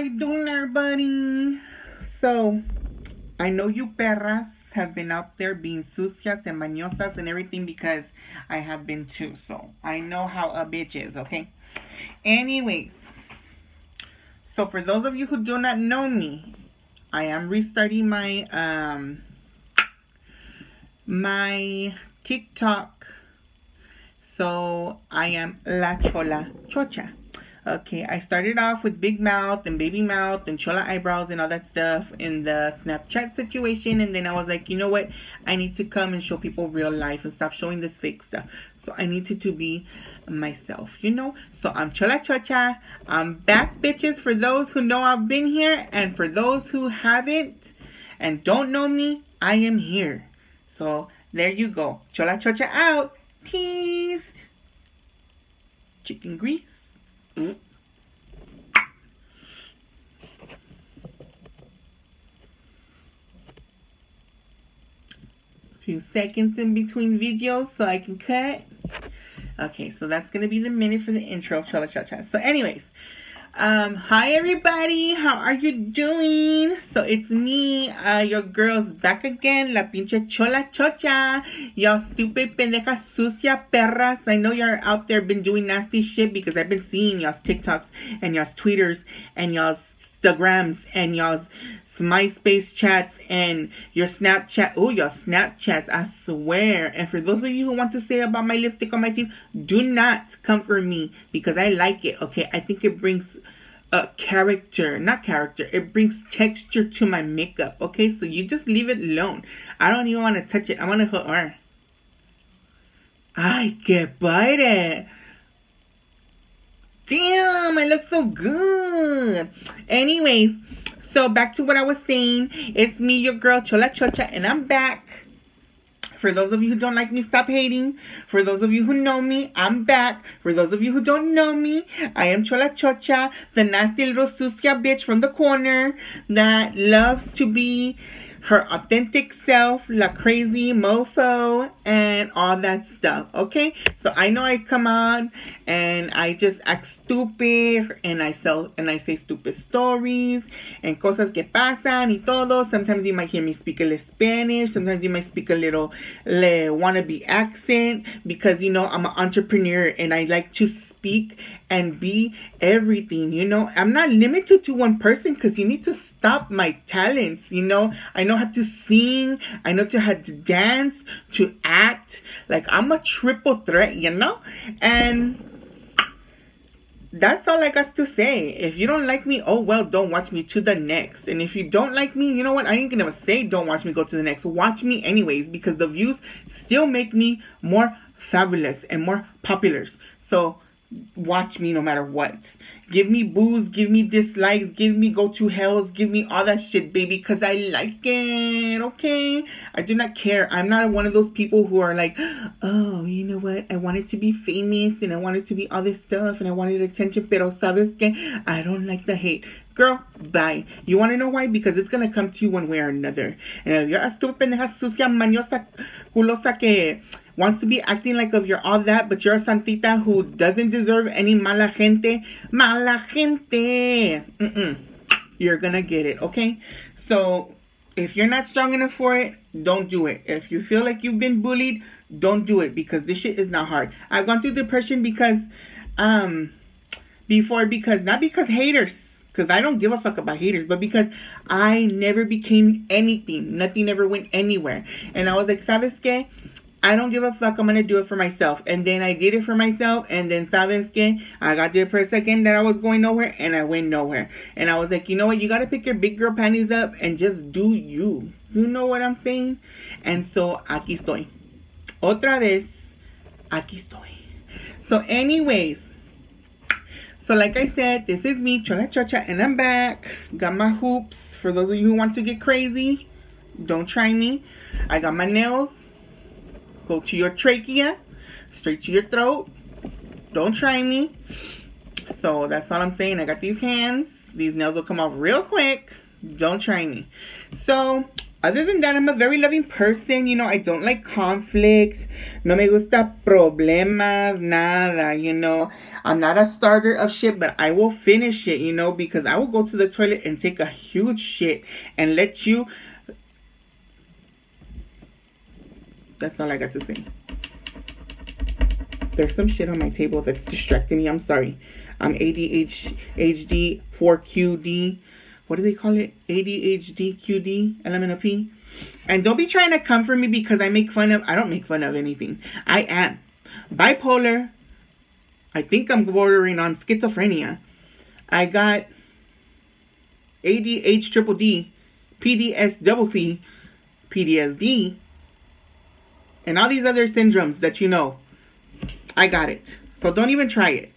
you doing everybody? So, I know you perras have been out there being sucias and mañosas and everything because I have been too. So, I know how a bitch is, okay? Anyways, so for those of you who do not know me, I am restarting my, um, my TikTok. So, I am La Chola Chocha. Okay, I started off with big mouth and baby mouth and chola eyebrows and all that stuff in the Snapchat situation. And then I was like, you know what? I need to come and show people real life and stop showing this fake stuff. So I needed to be myself, you know? So I'm Chola Chocha. I'm back, bitches. For those who know I've been here and for those who haven't and don't know me, I am here. So there you go. Chola Chocha out. Peace. Chicken grease. Few seconds in between videos so I can cut. Okay, so that's going to be the minute for the intro of Chola Chocha. So anyways, um, hi everybody, how are you doing? So it's me, uh, your girls back again, la pinche chola chocha, y'all stupid pendeja sucia perras. I know y'all out there been doing nasty shit because I've been seeing y'all's TikToks and y'all's Twitters and y'all's Instagrams and y'all's MySpace chats and your Snapchat. Oh, your Snapchats, I swear. And for those of you who want to say about my lipstick on my teeth, do not come for me because I like it, okay? I think it brings a character, not character, it brings texture to my makeup, okay? So you just leave it alone. I don't even want to touch it. I want to hurt her. Ay, que padre. Damn, I look so good. Anyways, so back to what I was saying. It's me, your girl, Chola Chocha, and I'm back. For those of you who don't like me, stop hating. For those of you who know me, I'm back. For those of you who don't know me, I am Chola Chocha, the nasty little sucia bitch from the corner that loves to be her authentic self, la crazy mofo, and all that stuff. Okay, so I know I come on and I just act stupid and I sell and I say stupid stories and cosas que pasan y todo. Sometimes you might hear me speak a little Spanish. Sometimes you might speak a little le wannabe accent because you know I'm an entrepreneur and I like to speak and be everything. You know, I'm not limited to one person because you need to stop my talents. You know, I know how to sing, I know to how to dance, to act. Like, I'm a triple threat, you know? And that's all I got to say. If you don't like me, oh well, don't watch me to the next. And if you don't like me, you know what? I ain't gonna say don't watch me go to the next. Watch me anyways because the views still make me more fabulous and more popular. So watch me no matter what. Give me booze, give me dislikes, give me go to hells, give me all that shit, baby, because I like it, okay? I do not care. I'm not one of those people who are like, oh, you know what? I wanted to be famous and I wanted to be all this stuff and I wanted attention, pero sabes que I don't like the hate. Girl, bye. You want to know why? Because it's going to come to you one way or another. And if you're a stupid sucia, mañosa, culosa que wants to be acting like if you're all that, but you're a santita who doesn't deserve any mala gente. Mala gente. Mm-mm. You're gonna get it, okay? So, if you're not strong enough for it, don't do it. If you feel like you've been bullied, don't do it because this shit is not hard. I've gone through depression because, um, before, because, not because haters because I don't give a fuck about haters, but because I never became anything. Nothing ever went anywhere. And I was like, ¿sabes qué? I don't give a fuck. I'm gonna do it for myself. And then I did it for myself. And then sabes que I got depressed again that I was going nowhere, and I went nowhere. And I was like, you know what? You gotta pick your big girl panties up and just do you. You know what I'm saying? And so aquí estoy. Otra vez, aquí estoy. So, anyways. So, like I said, this is me, Chola Chocha, and I'm back. Got my hoops. For those of you who want to get crazy, don't try me. I got my nails Go to your trachea, straight to your throat. Don't try me. So that's all I'm saying. I got these hands. These nails will come off real quick. Don't try me. So other than that, I'm a very loving person. You know, I don't like conflicts. No me gusta problemas, nada. You know, I'm not a starter of shit, but I will finish it, you know, because I will go to the toilet and take a huge shit and let you. That's all I got to say. There's some shit on my table that's distracting me. I'm sorry. I'm ADHD 4QD what do they call it? ADHD, QD, LMNOP. And don't be trying to come for me because I make fun of, I don't make fun of anything. I am bipolar. I think I'm bordering on schizophrenia. I got ADH triple D, PDS double C, PTSD, and all these other syndromes that you know. I got it. So don't even try it.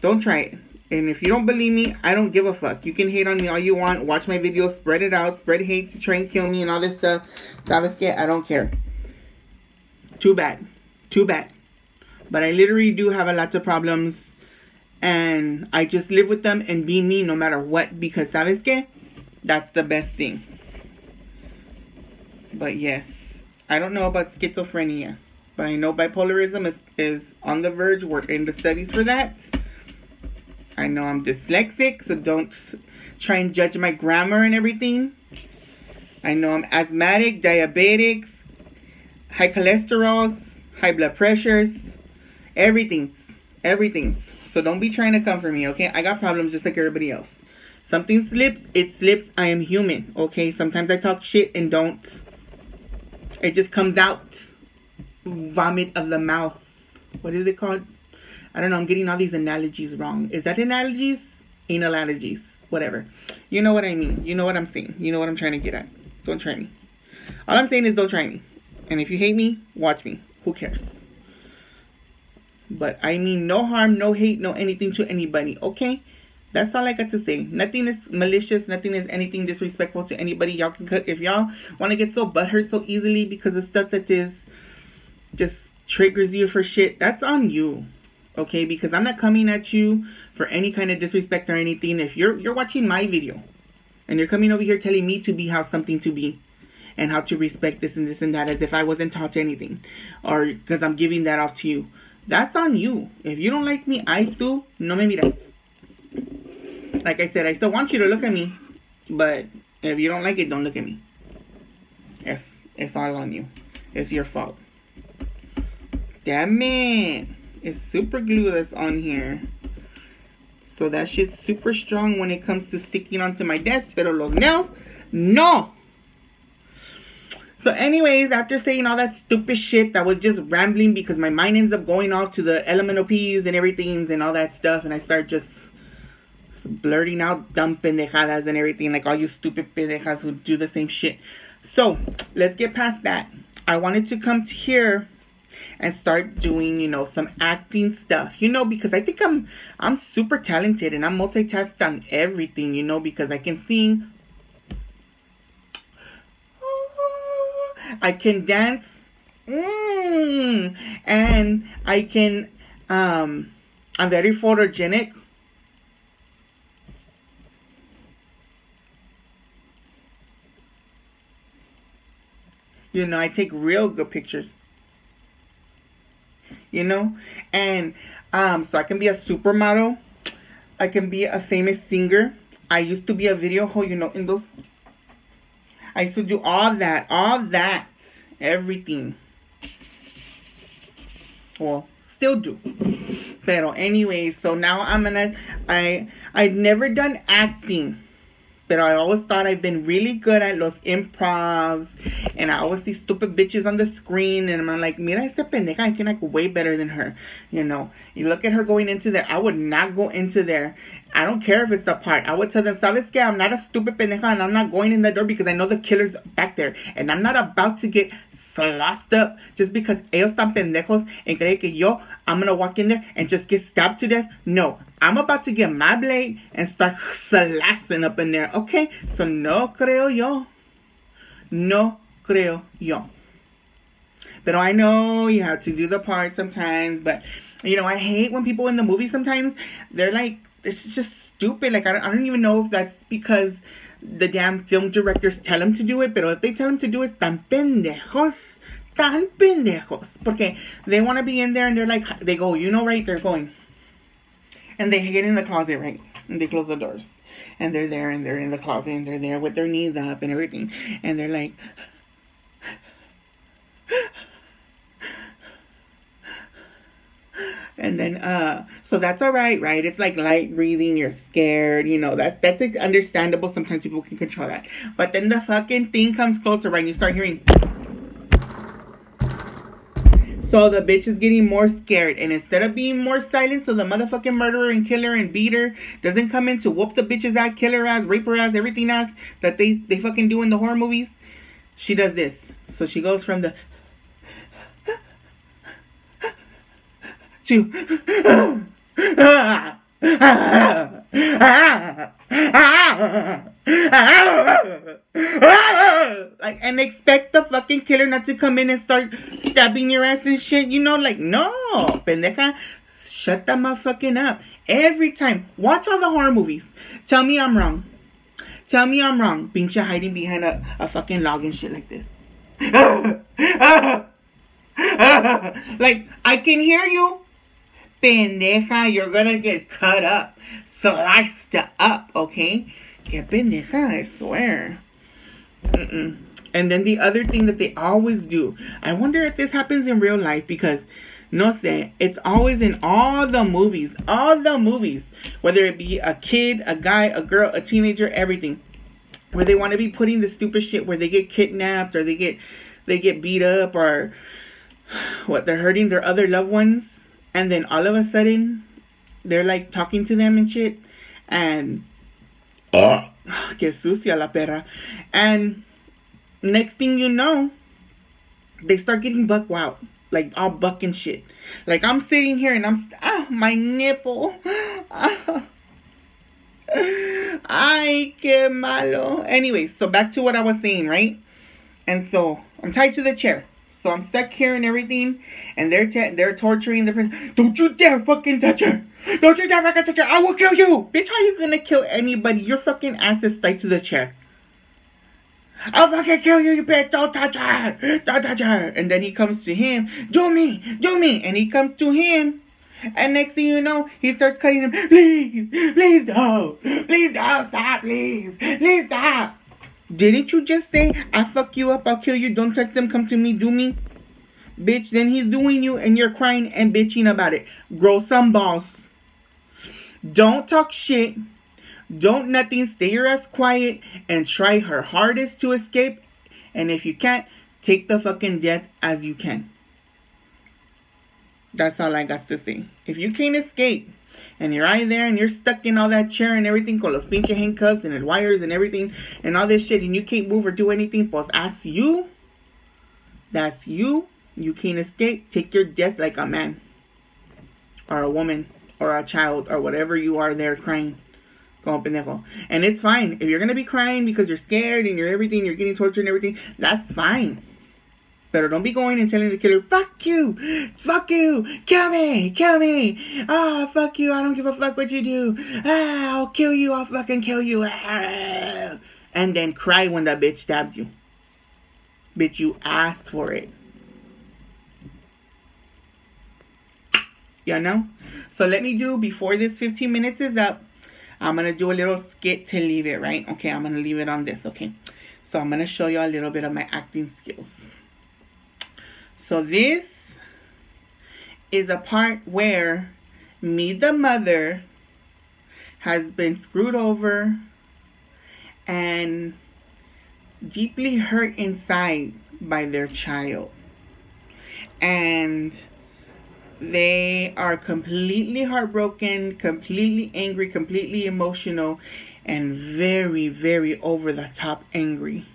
Don't try it. And if you don't believe me, I don't give a fuck. You can hate on me all you want. Watch my videos, spread it out, spread hate to try and kill me and all this stuff. Sabes que? I don't care. Too bad. Too bad. But I literally do have a lot of problems. And I just live with them and be me no matter what. Because, sabes que? That's the best thing. But yes, I don't know about schizophrenia. But I know bipolarism is, is on the verge. We're in the studies for that. I know I'm dyslexic, so don't try and judge my grammar and everything. I know I'm asthmatic, diabetics, high cholesterols, high blood pressures, everything's, everything's. So don't be trying to come for me, okay? I got problems just like everybody else. Something slips, it slips. I am human, okay? Sometimes I talk shit and don't. It just comes out. Vomit of the mouth. What is it called? I don't know. I'm getting all these analogies wrong. Is that analogies? Anal allergies. Whatever. You know what I mean. You know what I'm saying. You know what I'm trying to get at. Don't try me. All I'm saying is don't try me. And if you hate me, watch me. Who cares? But I mean no harm, no hate, no anything to anybody. Okay? That's all I got to say. Nothing is malicious. Nothing is anything disrespectful to anybody. Y'all can cut if y'all want to get so butthurt so easily because of stuff that is just triggers you for shit. That's on you okay? Because I'm not coming at you for any kind of disrespect or anything. If you're you're watching my video and you're coming over here telling me to be how something to be and how to respect this and this and that as if I wasn't taught anything or because I'm giving that off to you. That's on you. If you don't like me, I do. No me miras. Like I said, I still want you to look at me, but if you don't like it, don't look at me. Yes, it's all on you. It's your fault. Damn it. it is super glue that's on here. So that shit's super strong when it comes to sticking onto my desk. Pero los nails, no! So anyways, after saying all that stupid shit that was just rambling because my mind ends up going off to the LMNOPs and everything and all that stuff and I start just blurting out dumb pendejadas and everything like all you stupid pendejas who do the same shit. So, let's get past that. I wanted to come to here and start doing, you know, some acting stuff, you know, because I think I'm I'm super talented and I'm multitasked on everything, you know, because I can sing. I can dance. Mm, and I can um I'm very photogenic. You know, I take real good pictures you know? And um, so I can be a supermodel. I can be a famous singer. I used to be a video hoe, you know, in those. I used to do all that, all that, everything. Well, still do. Pero anyway, so now I'm gonna, I, I've never done acting. But I always thought I've been really good at los improvs. And I always see stupid bitches on the screen. And I'm like, mira esta pendeja. I can like way better than her. You know, you look at her going into there. I would not go into there. I don't care if it's the part. I would tell them, ¿sabes qué? I'm not a stupid pendeja and I'm not going in that door because I know the killer's back there. And I'm not about to get slossed up just because ellos están pendejos and creen que yo, I'm gonna walk in there and just get stabbed to death. No, I'm about to get my blade and start slashing up in there. Okay, so no creo yo. No creo yo. But I know you have to do the part sometimes, but you know, I hate when people in the movie sometimes they're like it's just stupid. Like I don't, I don't even know if that's because the damn film directors tell them to do it, pero if they tell them to do it, tan pendejos, tan pendejos. Porque they want to be in there and they're like, they go, you know, right? They're going. And they get in the closet, right? And they close the doors. And they're there and they're in the closet and they're there with their knees up and everything. And they're like, and then uh so that's all right right? It's like light breathing you're scared you know that that's like, understandable. Sometimes people can control that. But then the fucking thing comes closer right? And you start hearing so the bitch is getting more scared and instead of being more silent so the motherfucking murderer and killer and beater doesn't come in to whoop the bitch's ass killer ass rape her ass everything else that they they fucking do in the horror movies. She does this. So she goes from the like and expect the fucking killer not to come in and start stabbing your ass and shit. You know, like no, pendeja, shut that motherfucking up. Every time, watch all the horror movies. Tell me I'm wrong. Tell me I'm wrong. Pinche hiding behind a, a fucking log and shit like this. like I can hear you pendeja, you're gonna get cut up, sliced up, okay? Que pendeja, I swear. Mm-mm. And then the other thing that they always do, I wonder if this happens in real life because no sé, it's always in all the movies, all the movies, whether it be a kid, a guy, a girl, a teenager, everything, where they want to be putting the stupid shit where they get kidnapped or they get they get beat up or what they're hurting their other loved ones and then all of a sudden they're like talking to them and shit. And uh. que sucia la perra. And next thing you know they start getting buck wild. Like all buck and shit. Like i'm sitting here and i'm ah my nipple. Ah. ay que malo. Anyways so back to what i was saying right? And so i'm tied to the chair so I'm stuck here and everything, and they're they're torturing the person. Don't you dare fucking touch her! Don't you dare fucking touch her! I will kill you! Bitch, how you gonna kill anybody? Your fucking ass is tied to the chair. I'll fucking kill you, you bitch! Don't touch her! Don't touch her! And then he comes to him, do me, do me, and he comes to him. And next thing you know, he starts cutting him. Please, please don't, please don't stop, please, please stop. Didn't you just say, I fuck you up, I'll kill you, don't touch them, come to me, do me? Bitch, then he's doing you and you're crying and bitching about it. Grow some balls. Don't talk shit. Don't nothing. Stay your ass quiet and try her hardest to escape. And if you can't, take the fucking death as you can. That's all I got to say. If you can't escape, and you're right there and you're stuck in all that chair and everything con los pinche handcuffs and the wires and everything and all this shit and you can't move or do anything, pues that's you. That's you. You can't escape. Take your death like a man or a woman or a child or whatever you are there crying. And it's fine. If you're going to be crying because you're scared and you're everything, you're getting tortured and everything, that's fine. But don't be going and telling the killer, fuck you, fuck you, kill me, kill me. Ah, oh, fuck you, I don't give a fuck what you do. Ah, I'll kill you, I'll fucking kill you. Ah. And then cry when that bitch stabs you. Bitch, you asked for it. You know? So let me do, before this 15 minutes is up, I'm going to do a little skit to leave it, right? Okay, I'm going to leave it on this, okay? So I'm going to show you a little bit of my acting skills. So this is a part where me, the mother, has been screwed over and deeply hurt inside by their child. And they are completely heartbroken, completely angry, completely emotional, and very, very over the top angry.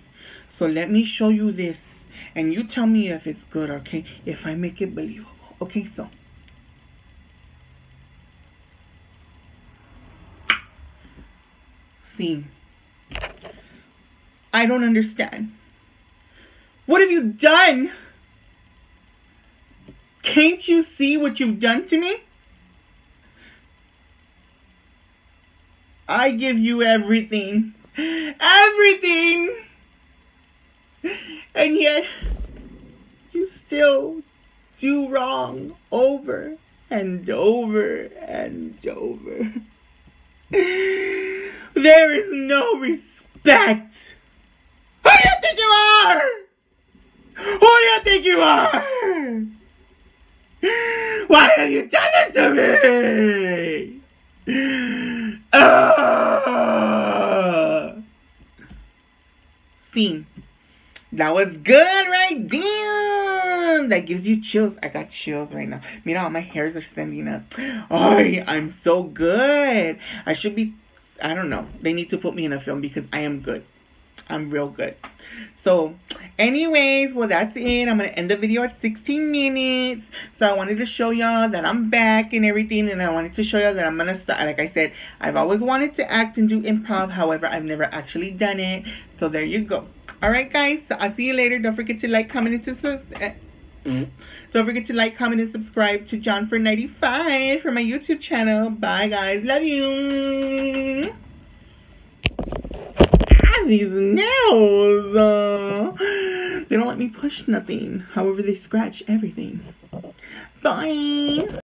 So let me show you this and you tell me if it's good, okay? If I make it believable. Okay, so. See. I don't understand. What have you done? Can't you see what you've done to me? I give you everything. everything. And yet, you still do wrong over and over and over. There is no respect. Who do you think you are? Who do you think you are? Why have you done this to me? Uh, theme. That was good right damn. That gives you chills. I got chills right now. Mira, all my hairs are standing up. Oh, I'm so good. I should be I don't know. They need to put me in a film because I am good. I'm real good. So, anyways, well, that's it. I'm going to end the video at 16 minutes. So, I wanted to show y'all that I'm back and everything. And I wanted to show y'all that I'm going to start. Like I said, I've always wanted to act and do improv. However, I've never actually done it. So, there you go. All right, guys. So, I'll see you later. Don't forget to like, comment, and subscribe. Eh, don't forget to like, comment, and subscribe to johnfer 95 for my YouTube channel. Bye, guys. Love you. These nails. Uh, they don't let me push nothing. However, they scratch everything. Bye.